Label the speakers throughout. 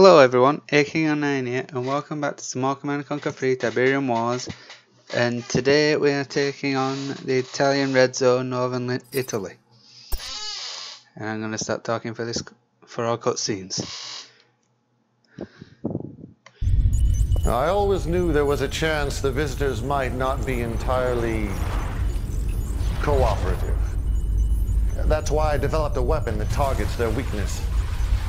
Speaker 1: Hello everyone, AK1NG09 here, and welcome back to some more Command & Conquer 3 Tiberium Wars. And today we are taking on the Italian Red Zone, Northern Italy. And I'm going to start talking for this for our cutscenes.
Speaker 2: I always knew there was a chance the visitors might not be entirely cooperative. That's why I developed a weapon that targets their weakness.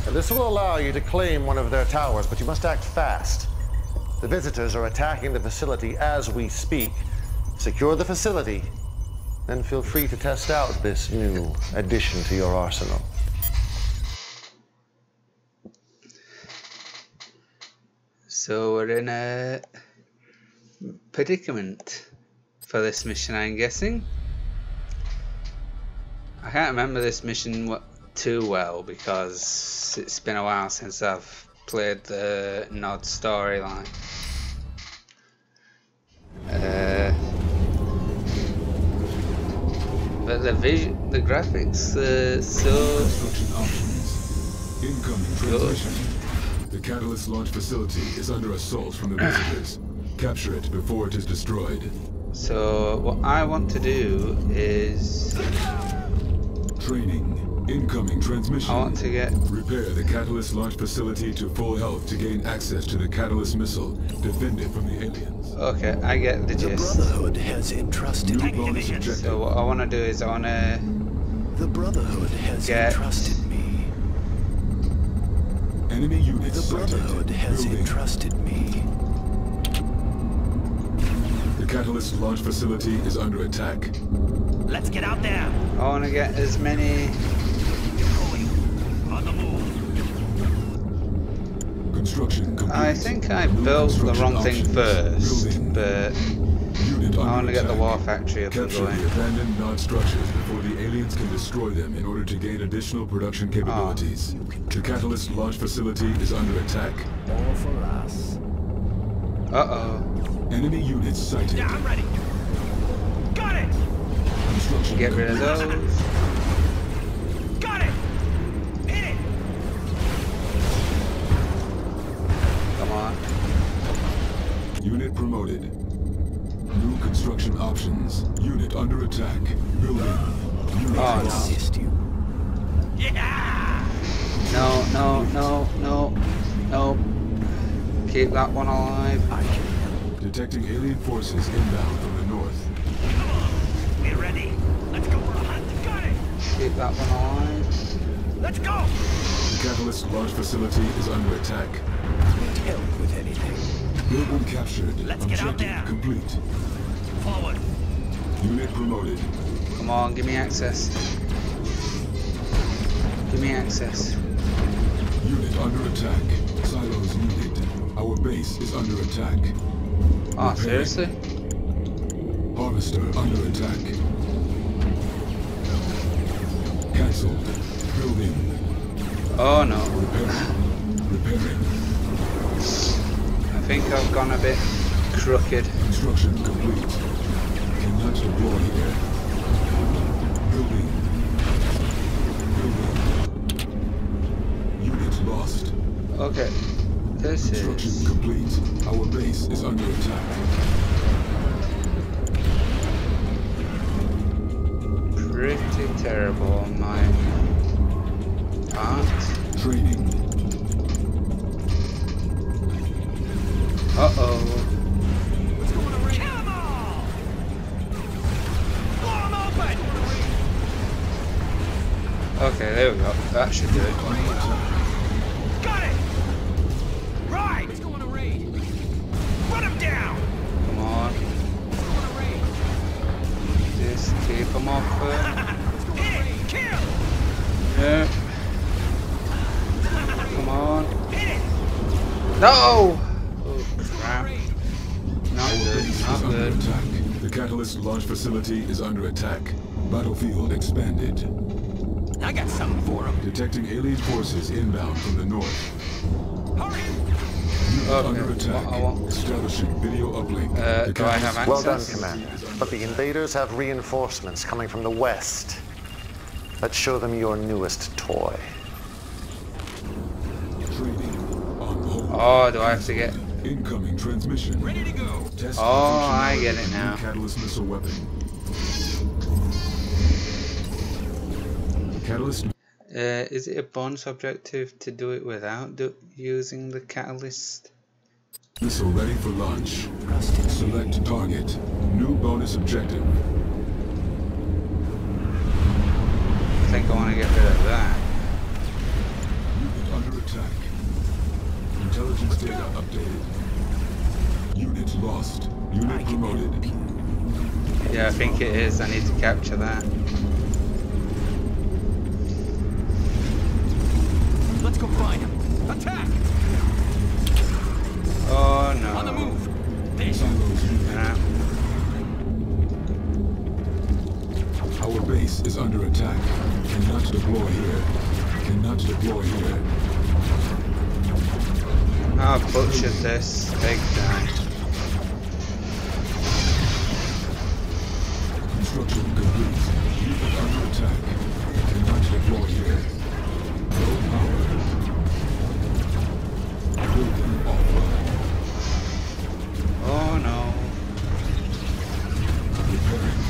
Speaker 2: This will allow you to claim one of their towers, but you must act fast. The visitors are attacking the facility as we speak. Secure the facility, then feel free to test out this new addition to your arsenal.
Speaker 1: So we're in a predicament for this mission, I'm guessing. I can't remember this mission too well because it's been a while since I've played the Nod storyline. Uh, but the vision, the graphics, uh, so
Speaker 3: Incoming transmission. The Catalyst launch facility is under assault from the visitors. Capture it before it is destroyed.
Speaker 1: So what I want to do is
Speaker 3: Training. Incoming transmission.
Speaker 1: I want to get
Speaker 3: Repair the Catalyst launch facility to full health to gain access to the Catalyst missile. Defend it from the aliens.
Speaker 1: okay. I get the gist. The.
Speaker 4: Brotherhood has entrusted
Speaker 3: New
Speaker 4: me.
Speaker 3: bonus objective.
Speaker 1: So what I want to do is I want to
Speaker 4: The Brotherhood has
Speaker 1: Get-
Speaker 4: entrusted me.
Speaker 3: Enemy units sighted.
Speaker 4: Brotherhood has
Speaker 3: Building.
Speaker 4: entrusted me.
Speaker 3: The Catalyst launch facility is under attack.
Speaker 5: Let's get out there.
Speaker 1: I want to get as many. I think I built the
Speaker 3: construction
Speaker 1: wrong thing first,
Speaker 3: Building.
Speaker 1: but I
Speaker 3: under
Speaker 1: want to get the
Speaker 3: attack.
Speaker 1: war factory up and
Speaker 3: Capture
Speaker 1: going.
Speaker 3: the abandoned Nod structures before the aliens can destroy them in order to gain additional production capabilities. The Catalyst launch facility is under attack.
Speaker 4: All for us.
Speaker 1: Uh oh.
Speaker 3: Enemy units sighted.
Speaker 5: Yeah, I'm ready. Got it.
Speaker 1: Get rid of those.
Speaker 3: Unit promoted. New construction options. Unit under attack. Building. Unit
Speaker 1: Oh, no.
Speaker 4: Assist you.
Speaker 5: Yeah.
Speaker 1: No, no, no, no, no. Keep that one alive.
Speaker 4: I can help.
Speaker 3: Detecting alien forces inbound from the north. Come on!
Speaker 5: Get ready. Let's go for a hunt. Got it.
Speaker 1: Keep that one alive.
Speaker 5: Let's go.
Speaker 3: The Catalyst launch facility is under attack.
Speaker 4: Need help with anything.
Speaker 3: Building captured.
Speaker 5: Let's get out
Speaker 3: Objective
Speaker 5: there.
Speaker 3: complete.
Speaker 5: Forward.
Speaker 3: Unit promoted.
Speaker 1: Come on, give me access. Give me access.
Speaker 3: Unit under attack. Silos needed. Our base is under attack.
Speaker 1: Oh, seriously?
Speaker 3: Harvester under attack. Cancelled. Building.
Speaker 1: Oh no.
Speaker 3: Repairing. Repairing.
Speaker 1: I think I've gone a bit crooked.
Speaker 3: Construction complete. Here. Building. Building. Unit lost.
Speaker 1: Okay. This
Speaker 3: Construction
Speaker 1: is.
Speaker 3: complete. Our base is under attack.
Speaker 1: pretty terrible on my Uh oh.
Speaker 5: Open.
Speaker 1: Okay, there we go. That should do it.
Speaker 5: Got it. Right. Let's go raid. Run him down.
Speaker 1: Come on. Just keep them off. Uh,
Speaker 5: Hit. Kill.
Speaker 1: yeah. Come on.
Speaker 5: Hit it.
Speaker 1: No! Oh, crap. Not
Speaker 3: Our
Speaker 1: good.
Speaker 3: base is
Speaker 1: Not
Speaker 3: under
Speaker 1: good.
Speaker 3: attack. The launch facility is under attack. Battlefield expanded.
Speaker 5: I got something for him.
Speaker 3: Detecting alien forces inbound from the north.
Speaker 5: Hurry.
Speaker 1: Okay,
Speaker 3: under attack.
Speaker 1: what I want-
Speaker 3: Establishing video uplink.
Speaker 1: Uh, do I have
Speaker 3: Catalyst-
Speaker 2: Well done, Commander. But the invaders have reinforcements coming from the west. Let's show them your newest toy.
Speaker 1: Oh, do I have to get?
Speaker 3: Incoming transmission.
Speaker 5: Ready to go.
Speaker 3: Test the
Speaker 1: Oh, I get it
Speaker 3: of the new
Speaker 1: now.
Speaker 3: Catalyst missile weapon. Catalyst
Speaker 1: Uh, is it a bonus objective to do it without do using the catalyst?
Speaker 3: missile ready for launch. Select target. New bonus objective.
Speaker 1: I think I want to get rid of that.
Speaker 3: Unit under attack. Intelligence data updated. Unit lost. Unit promoted.
Speaker 1: Yeah, I think it is. I need to capture that.
Speaker 5: Let's go find him. Attack!
Speaker 1: Oh no.
Speaker 5: On the move. This.
Speaker 3: Silos unit.
Speaker 1: Nah.
Speaker 3: Our base is under attack. Cannot deploy here. Cannot deploy here.
Speaker 1: I'll butcher this big time.
Speaker 3: Construction complete. Under attack. Cannot deploy here. Low power. Building offline.
Speaker 1: Oh no.
Speaker 3: Repairing.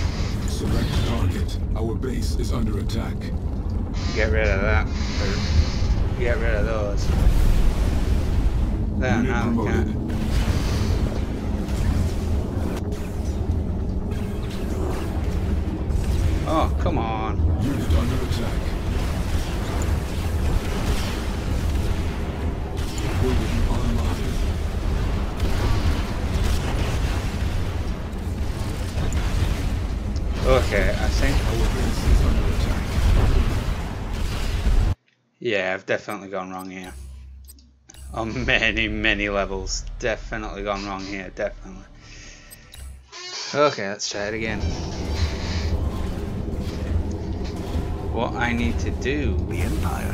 Speaker 3: Select target. Our base is under attack.
Speaker 1: Get rid of that. Get rid of those. There, now we
Speaker 3: promoted.
Speaker 1: Yeah, I've definitely gone wrong here. On many, many levels. Definitely gone wrong here, definitely. Okay, let's try it again. What I need to do
Speaker 4: The Empire.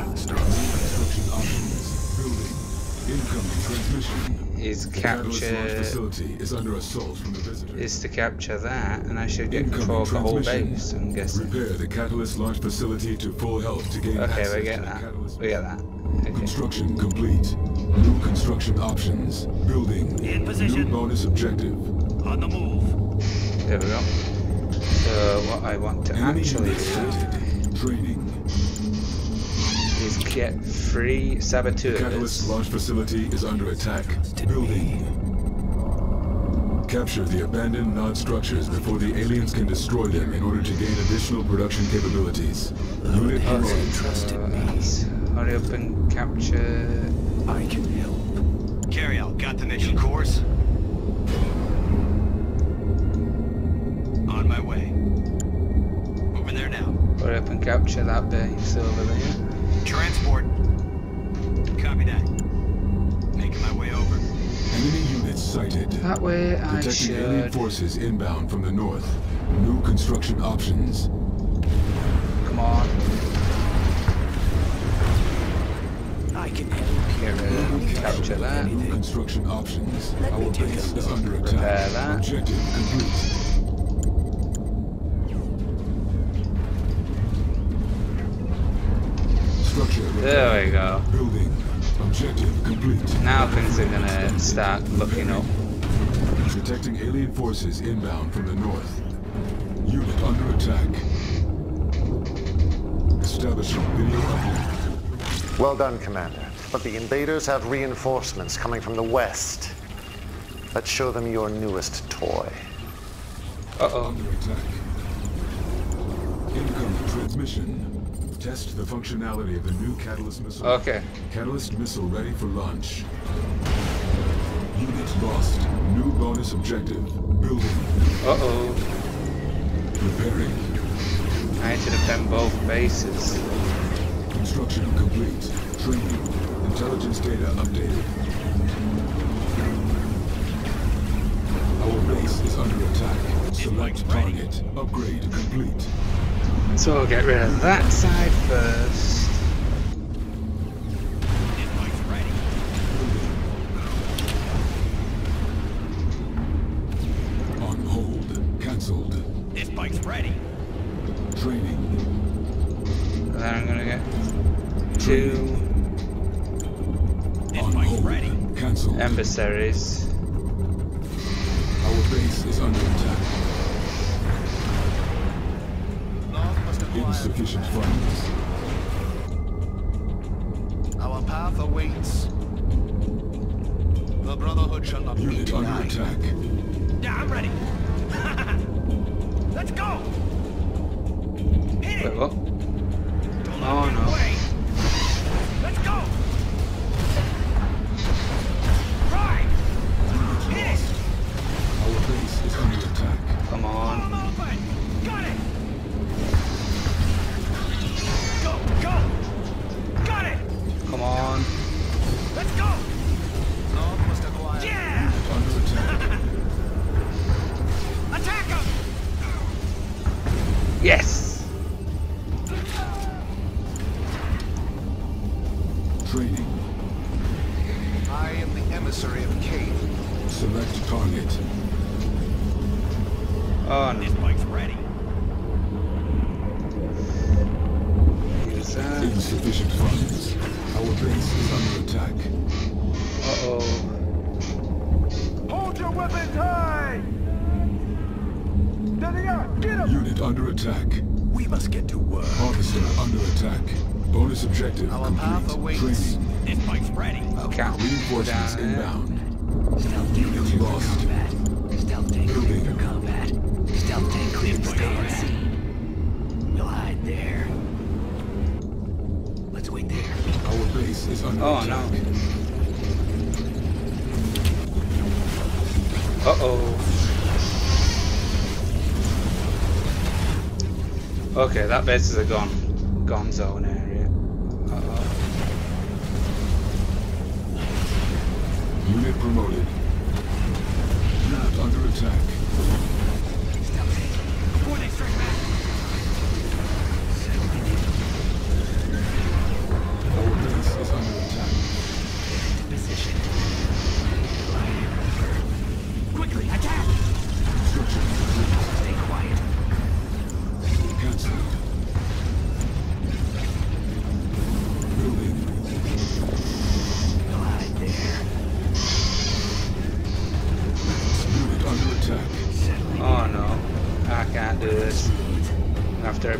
Speaker 3: Incoming transmission.
Speaker 1: Is
Speaker 3: The
Speaker 1: capture
Speaker 3: facility is under assault from the visitors.
Speaker 1: is to capture that and I should get
Speaker 3: Incoming
Speaker 1: control of the whole base, I'm guessing.
Speaker 3: Repair the Catalyst launch facility to full health to gain
Speaker 1: Okay,
Speaker 3: access
Speaker 1: we
Speaker 3: to
Speaker 1: get that. We get that. Okay.
Speaker 3: Construction complete. New construction options. Building.
Speaker 4: In
Speaker 3: New
Speaker 4: position.
Speaker 3: bonus objective.
Speaker 4: On the move.
Speaker 1: There we go. So what I want to
Speaker 3: Enemy
Speaker 1: actually do.
Speaker 3: Training.
Speaker 1: Is get three
Speaker 3: Catalyst launch facility is under attack. Building. Capture the abandoned nod structures before the aliens can destroy them in order to gain additional production capabilities. Unit
Speaker 4: Has
Speaker 3: promoted.
Speaker 4: entrusted me.
Speaker 1: let's hurry up and capture
Speaker 4: I can help.
Speaker 6: Carry out, got the mission course? On my way. Moving there now.
Speaker 1: hurry up and capture that base over there.
Speaker 6: Transport. Copy that. Making my way over.
Speaker 3: Enemy units sighted.
Speaker 1: That way I
Speaker 3: Detecting alien forces inbound from the north. New construction options.
Speaker 1: come on,
Speaker 4: I can help.
Speaker 1: get rid capture that.
Speaker 3: New construction options.
Speaker 4: Let me
Speaker 3: Our
Speaker 4: take a
Speaker 3: base is under attack. Objective complete.
Speaker 1: There
Speaker 3: repaired.
Speaker 1: we go.
Speaker 3: Building. Objective complete.
Speaker 1: Now things are gonna start looking up.
Speaker 3: Detecting alien forces inbound from the north. Unit under attack. Establishing video uplink.
Speaker 2: Well done, Commander. But the invaders have reinforcements coming from the west. Let's show them your newest toy.
Speaker 1: Uh oh.
Speaker 3: Under attack. Incoming transmission. Test the functionality of the new Catalyst missile.
Speaker 1: Okay.
Speaker 3: Catalyst missile ready for launch. Unit lost. New bonus objective. Building.
Speaker 1: Uh oh.
Speaker 3: Preparing.
Speaker 1: I need to defend both bases.
Speaker 3: Construction complete. Training. Intelligence data updated. Our base is under attack. Select target. Upgrade complete.
Speaker 1: So I'll get rid of that side first.
Speaker 3: Unit under attack.
Speaker 7: We must get to work.
Speaker 3: Harvester under attack. Bonus objective
Speaker 6: Our path
Speaker 3: complete.
Speaker 6: awaits.
Speaker 3: Training.
Speaker 5: This bike's ready.
Speaker 1: Can't
Speaker 3: Reinforcements
Speaker 1: down
Speaker 3: inbound.
Speaker 4: Stealth tank
Speaker 3: Unit
Speaker 4: cleared for
Speaker 3: lost.
Speaker 4: combat. Stealth tank cleared for combat. Stealth tank cleared to stay at sea. We'll hide there. Let's wait there.
Speaker 3: Our base is under
Speaker 1: Oh
Speaker 3: attack.
Speaker 1: no. Uh Okay, that base is a gone, gone zone area. Uh oh.
Speaker 3: Unit promoted. Unit under attack.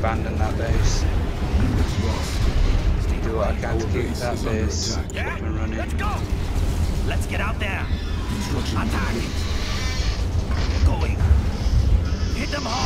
Speaker 1: Abandon that base.
Speaker 3: Unit.
Speaker 1: Do what I can to keep
Speaker 3: base
Speaker 1: that
Speaker 3: is under
Speaker 1: base.
Speaker 5: Yeah.
Speaker 1: up and running.
Speaker 5: Let's go. Let's get out there. Attack. going. Hit them hard.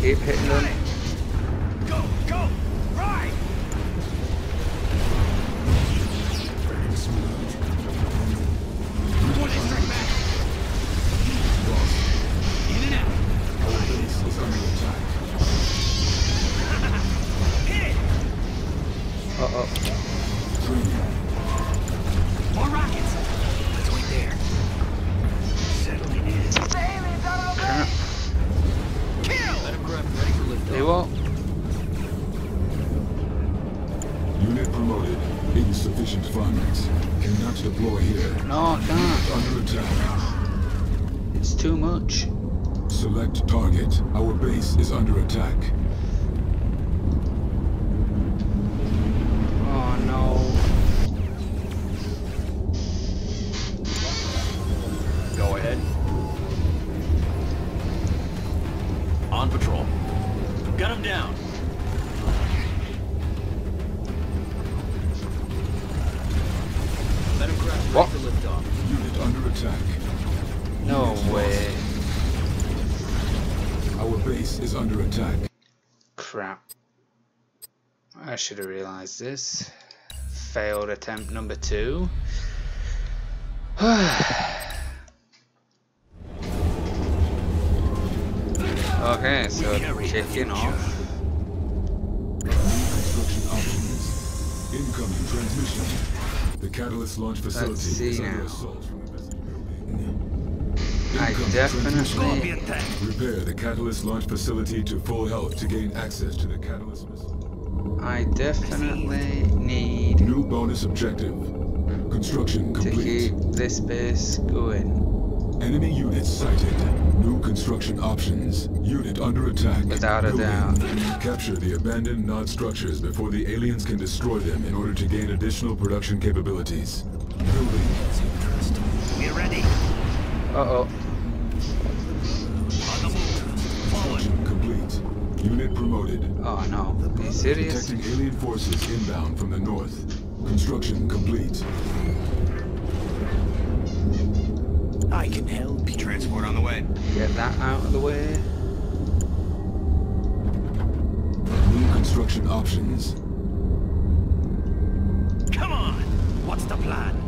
Speaker 1: Keep hitting them.
Speaker 5: Go, go. Right.
Speaker 4: running smooth.
Speaker 3: Select target. Our base is under attack. Base is under attack.
Speaker 1: Crap. I should have realised this. Failed attempt number two. okay, so kicking off.
Speaker 3: Incoming transmission. The catalyst launch facility
Speaker 1: see
Speaker 3: is under
Speaker 1: now.
Speaker 3: assault from the vessel building.
Speaker 1: I definitely,
Speaker 3: Repair the catalyst launch facility to full health to gain access to the catalyst missile.
Speaker 1: I definitely need
Speaker 3: New bonus objective. Construction complete.
Speaker 1: to
Speaker 3: complete.
Speaker 1: keep this base going
Speaker 3: Enemy units sighted. New construction options. Unit under attack.
Speaker 1: without a
Speaker 3: Building.
Speaker 1: doubt.
Speaker 3: Capture the abandoned Nod structures before the aliens can destroy them in order to gain additional production capabilities. Building.
Speaker 4: We're ready.
Speaker 1: Uh
Speaker 3: complete. Unit promoted.
Speaker 1: Oh no. Are you serious?
Speaker 3: Detecting alien forces inbound from the north. Construction complete.
Speaker 4: I can help you.
Speaker 6: Transport on the way.
Speaker 1: Get that out of the way.
Speaker 3: New construction options.
Speaker 4: Come on. What's the plan?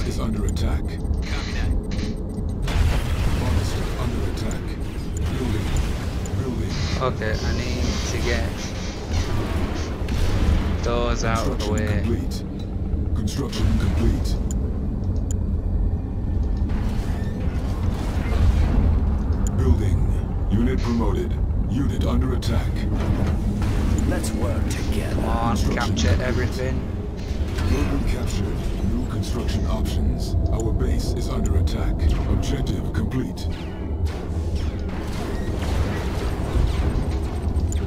Speaker 3: Base is under attack.
Speaker 6: Copy that.
Speaker 3: Monster under attack. Building. Building.
Speaker 1: Okay, I need to get those out of the way.
Speaker 3: complete. Construction complete. Building. Unit promoted. Unit under attack.
Speaker 4: Let's work together.
Speaker 1: Come on, capture everything.
Speaker 3: Building captured. New construction options. Our base is under attack. Objective complete.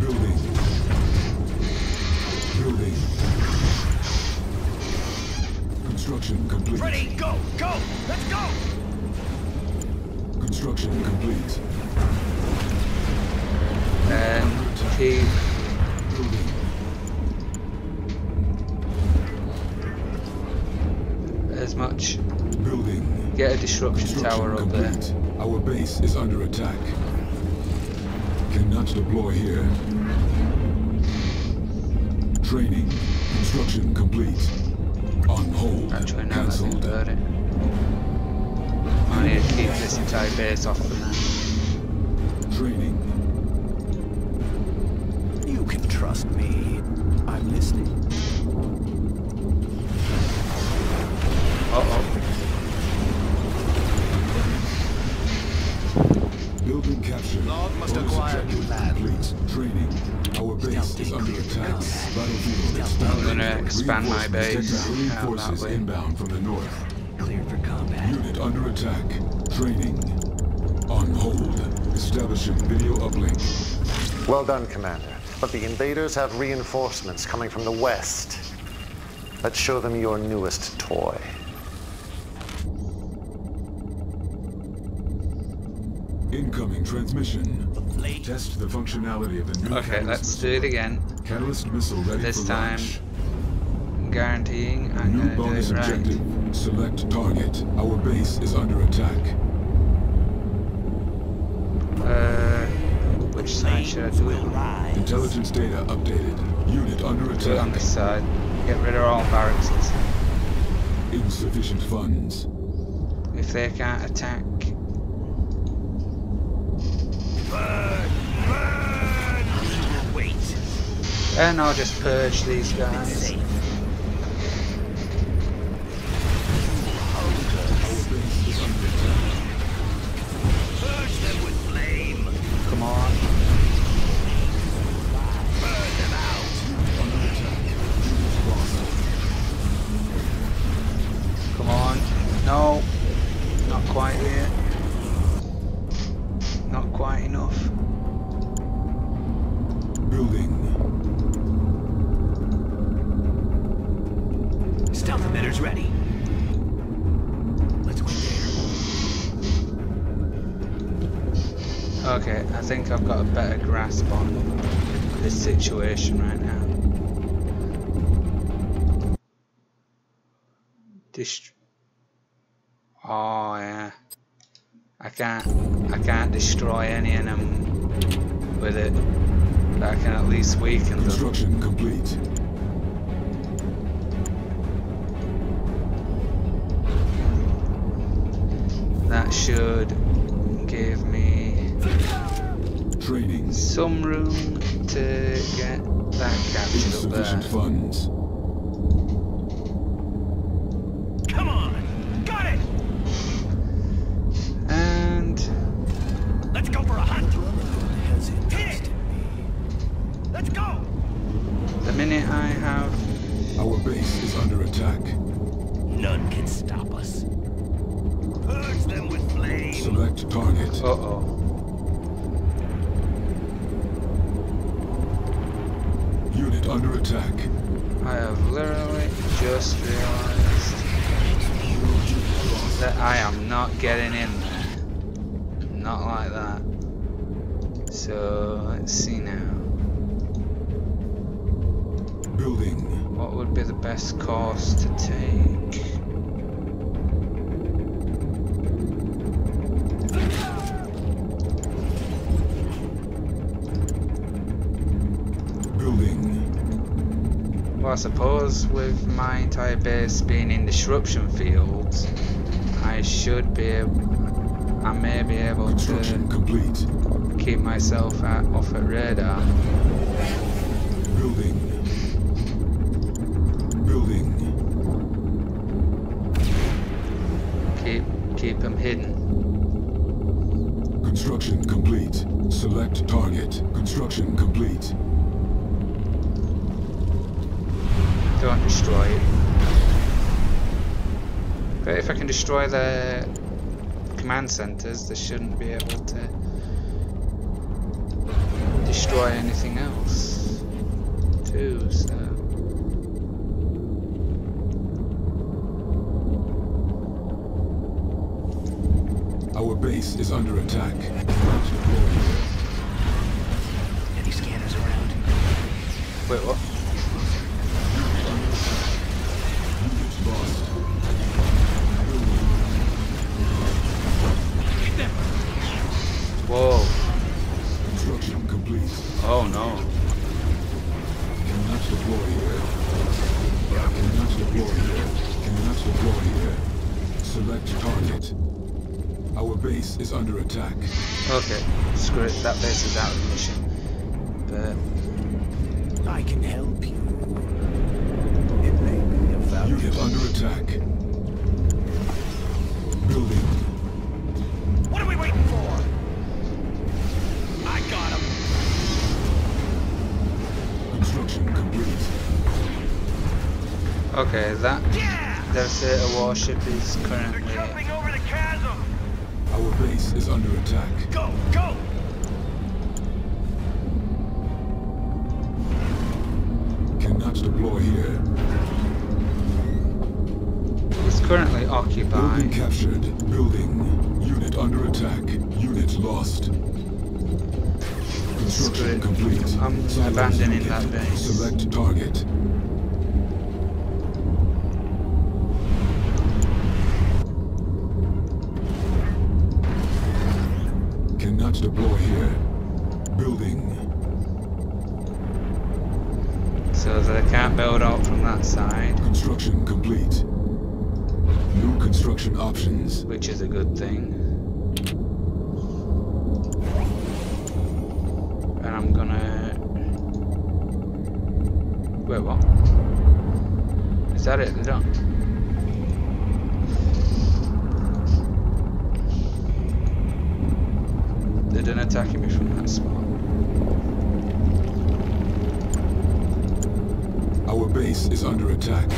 Speaker 3: Building. Building. Construction complete.
Speaker 4: Ready, go, go, let's go!
Speaker 3: Construction complete.
Speaker 1: Um, and keep Get a disruption tower up there.
Speaker 3: complete. Our base is under attack. Cannot deploy here. Training. Construction complete. On hold.
Speaker 1: Actually, now I think
Speaker 3: Cancelled.
Speaker 1: about it. I need to keep this entire base off for now.
Speaker 3: Training.
Speaker 4: You can trust me. I'm listening.
Speaker 2: Must acquire land.
Speaker 3: Training. Our base is under attack. Battlefield
Speaker 1: I'm gonna expand my base
Speaker 3: detect alien
Speaker 1: out that
Speaker 3: forces
Speaker 1: way.
Speaker 3: inbound from the north.
Speaker 8: Cleared for combat.
Speaker 3: Unit under attack. Training. On hold. Establishing video uplink.
Speaker 2: Well done, Commander. But the invaders have reinforcements coming from the west. Let's show them your newest toy.
Speaker 3: Incoming transmission. Test the functionality of the new
Speaker 1: Okay, let's do it again.
Speaker 3: Catalyst missile ready
Speaker 1: This
Speaker 3: for
Speaker 1: time,
Speaker 3: launch.
Speaker 1: Guaranteeing I'm
Speaker 3: New
Speaker 1: gonna do
Speaker 3: bonus
Speaker 1: it right.
Speaker 3: objective. Select target. Our base is under attack.
Speaker 1: Uh, which side should I do it? on?
Speaker 3: Intelligence data updated. Unit under
Speaker 1: Do it on
Speaker 3: attack.
Speaker 1: this side. Get rid of all barracks.
Speaker 3: Insufficient funds.
Speaker 1: If they can't attack,
Speaker 4: Burn! Burn!
Speaker 1: And I'll just purge these guys. Come on. Come on. No. Not quite yet. Not quite enough.
Speaker 3: Building.
Speaker 4: Stealth ready. Let's wait there.
Speaker 1: Okay, I think I've got a better grasp on this situation right now. Dist- oh yeah. I can't I can't destroy any of them with it. But I can at least weaken them.
Speaker 3: Construction complete.
Speaker 1: Should give me
Speaker 3: Training.
Speaker 1: some room to get that captured up there.
Speaker 3: funds.
Speaker 1: Would be the best course to take?
Speaker 3: Building.
Speaker 1: Well, I suppose with my entire base being in disruption fields, I should be able, I may be able to
Speaker 3: complete.
Speaker 1: keep myself at, off at radar. Hidden.
Speaker 3: Construction complete. Select target. Construction complete.
Speaker 1: Don't destroy it. But if I can destroy the command centers, they shouldn't be able to destroy anything else too. So
Speaker 3: Our base is under attack.
Speaker 8: Any scanners around?
Speaker 1: wait, what?
Speaker 5: Yeah!
Speaker 1: Devastator warship is
Speaker 5: They're
Speaker 1: currently
Speaker 5: jumping over the chasm!
Speaker 3: Our base is under attack.
Speaker 5: Go, go!
Speaker 3: Cannot deploy here.
Speaker 1: it's currently occupied.
Speaker 3: Building
Speaker 1: occupied.
Speaker 3: captured. Building. Unit under attack. Unit lost. Construction complete.
Speaker 1: I'm abandoning that base.
Speaker 3: Select target. Cannot deploy here. Building.
Speaker 1: So they can't build out from that side,
Speaker 3: Construction complete. New construction options.
Speaker 1: which is a good thing. And I'm gonna. Wait, what? Is that it? They're done. Attacking me from that spot.
Speaker 3: Our base is under attack.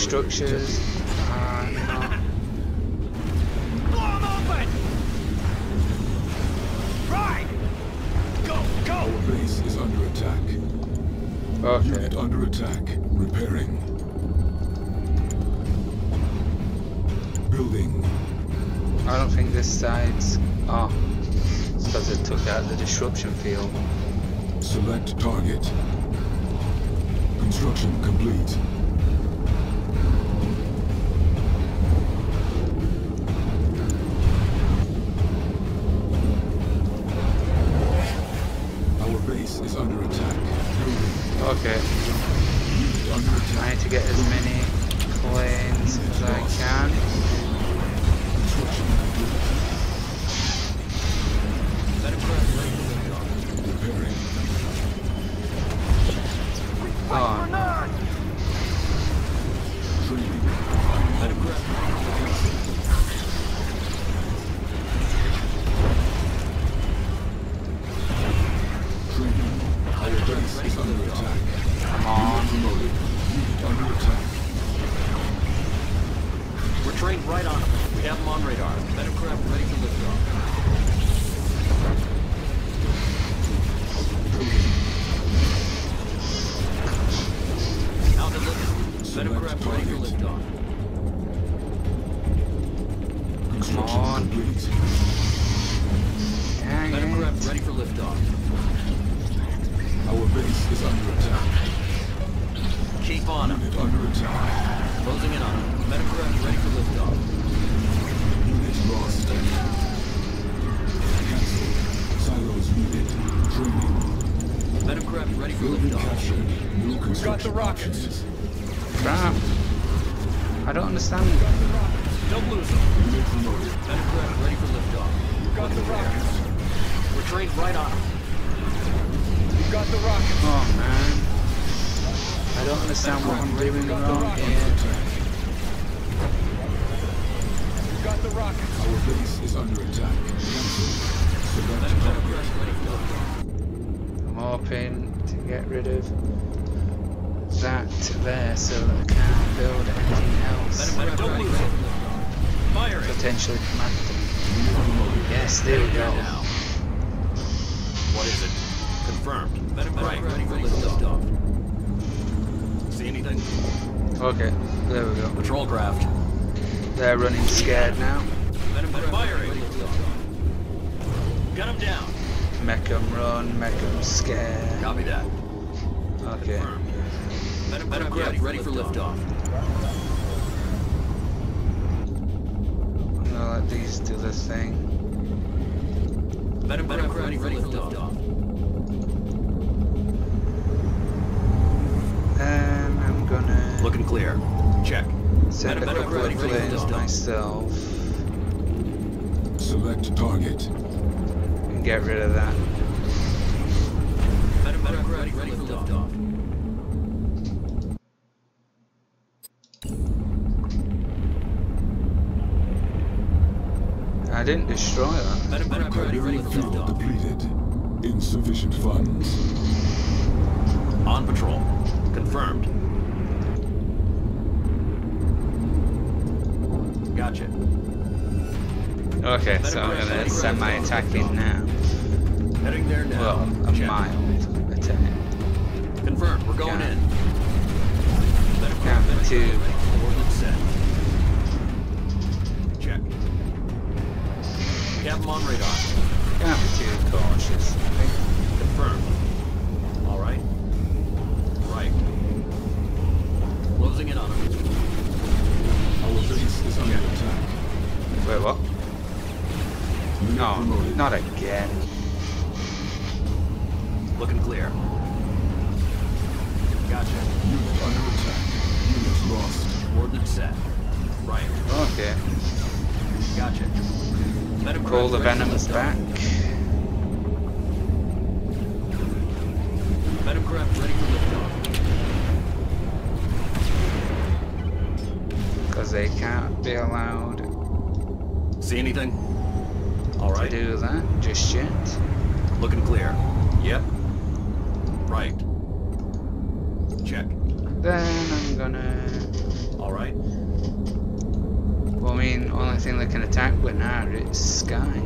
Speaker 3: structures. Our base is under attack. Unit under attack. Repairing.
Speaker 1: I don't think this side's. Oh, because it took out the disruption field.
Speaker 3: Select target. Construction complete.
Speaker 5: Got the rockets.
Speaker 1: Oh man. I don't understand what I'm doing wrong here.
Speaker 5: You got the rockets.
Speaker 3: Our base is under attack. Cancel. Select target.
Speaker 9: Metacraft ready for.
Speaker 1: I'm hoping to get rid of that there so that I can't build anything else.
Speaker 9: Metacraft
Speaker 5: Don't
Speaker 9: ready
Speaker 5: lose
Speaker 9: for
Speaker 5: it.
Speaker 9: liftoff. Fire it.
Speaker 1: Potentially command.
Speaker 3: Unit.
Speaker 1: Yes, there we go.
Speaker 9: What is it? Confirmed. Metacraft ready for liftoff. See anything?
Speaker 1: Okay, there we go.
Speaker 9: Patrol craft.
Speaker 1: They're running scared now.
Speaker 9: Firing. Gun him down.
Speaker 1: Make 'em run, make 'em scared.
Speaker 9: Copy that.
Speaker 1: Okay.
Speaker 9: Metacraft ready for liftoff.
Speaker 1: I'm gonna let these do the thing.
Speaker 9: Metacraft ready for liftoff.
Speaker 1: And I'm gonna
Speaker 9: Looking clear. Check.
Speaker 1: send a
Speaker 9: Metacraft
Speaker 1: couple of
Speaker 9: ready
Speaker 1: planes myself
Speaker 3: Select target.
Speaker 1: and get rid of that.
Speaker 9: Metacraft ready ready for liftoff.
Speaker 1: I didn't destroy that.
Speaker 9: Metacraft ready for
Speaker 3: Predator fuel
Speaker 9: liftoff.
Speaker 3: depleted. Insufficient funds.
Speaker 9: On patrol. Confirmed. Gotcha.
Speaker 1: Okay, so I'm gonna send my attack in now.
Speaker 9: Heading there now.
Speaker 1: Well, a
Speaker 9: Check.
Speaker 1: mild attack.
Speaker 9: Confirmed. We're going
Speaker 1: Yeah.
Speaker 9: in. Metacraft
Speaker 1: Count two.
Speaker 9: Coordinates set. Check. Cap 'em on radar.
Speaker 1: Can't be cautious. I.
Speaker 9: Confirmed.
Speaker 1: No, not again.
Speaker 9: Looking clear. Gotcha.
Speaker 3: Unit under attack. Unit lost.
Speaker 9: Coordinates set. Right.
Speaker 1: Okay.
Speaker 9: Gotcha. Metacraft
Speaker 1: Call the Venoms back.
Speaker 9: Metacraft ready for liftoff.
Speaker 1: Because they can't be allowed
Speaker 9: See anything? All
Speaker 1: to do that just yet.
Speaker 9: Looking clear. Yep. Right. Check.
Speaker 1: Then I'm gonna.
Speaker 9: All right.
Speaker 1: Well, I mean, only thing they can attack with now is Sky.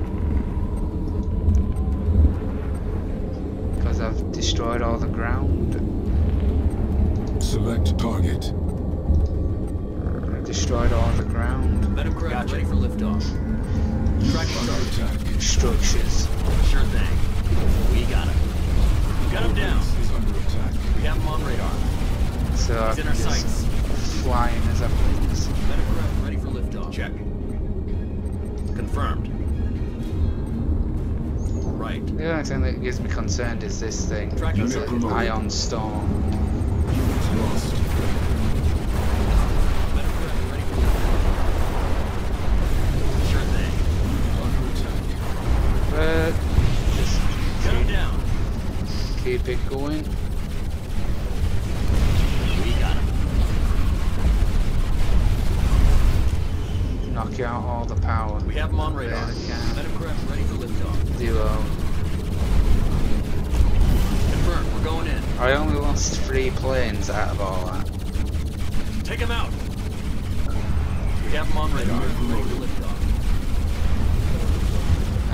Speaker 1: Because I've destroyed all the ground.
Speaker 3: Select target.
Speaker 1: I've destroyed all the ground.
Speaker 8: Venom craft
Speaker 9: Gotcha.
Speaker 8: ready for liftoff. Track
Speaker 3: Under.
Speaker 1: Structures.
Speaker 8: Sure thing. We got him.
Speaker 9: Got him down.
Speaker 3: Is under attack.
Speaker 9: We have him on radar.
Speaker 1: So I
Speaker 9: He's in our
Speaker 1: just
Speaker 9: sights.
Speaker 1: fly in as I please.
Speaker 8: Venom craft ready for liftoff.
Speaker 9: Check. Confirmed. Right.
Speaker 1: The only thing that gives me concern is this thing.
Speaker 8: Track
Speaker 1: It's
Speaker 3: Unit
Speaker 1: an
Speaker 3: promoted.
Speaker 1: ion storm.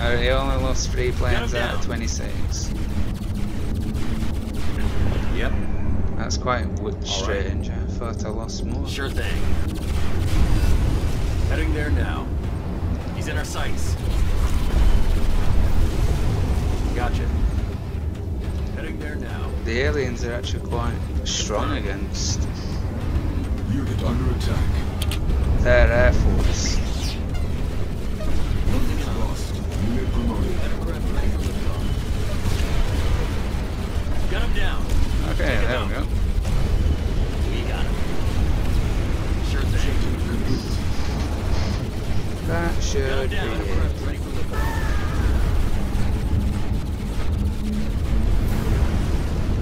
Speaker 1: I only lost three planes out of 26.
Speaker 9: Yep.
Speaker 1: That's quite w- strange. I thought I lost more.
Speaker 9: Sure thing. Heading there now. He's in our sights. Gotcha. Heading there now.
Speaker 1: The aliens are actually quite strong against
Speaker 3: Unit under attack.
Speaker 1: their air force.
Speaker 9: Got down.
Speaker 1: Okay,
Speaker 9: Take
Speaker 1: there we go.
Speaker 8: We got him.
Speaker 9: Sure thing.
Speaker 1: That should be it.
Speaker 8: craft ready for liftoff.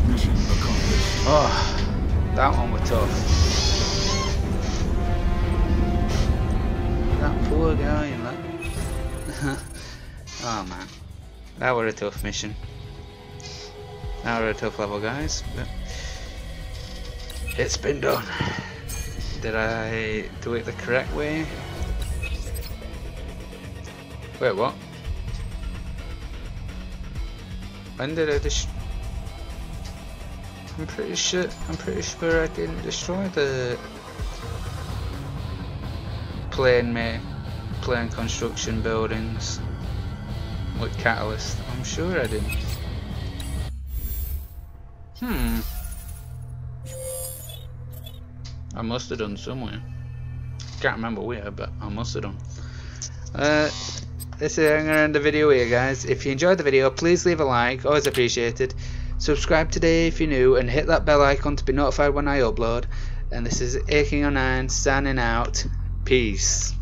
Speaker 3: Mission accomplished.
Speaker 1: Oh, that one was tough. That poor guy in that. oh man, that was a tough mission. That was a tough level, guys. But it's been done. Did I do it the correct way? Wait, what? When did I just? I'm pretty sure. I'm pretty sure I didn't destroy the plane ma plane construction buildings with catalyst. I'm sure I didn't. Hmm. I must have done somewhere. Can't remember where, but I must have done. Uh, this is I'm gonna end the video here, guys. If you enjoyed the video, please leave a like. Always appreciated. Subscribe today if you're new, and hit that bell icon to be notified when I upload. And this is AK1NG09 signing out. Peace.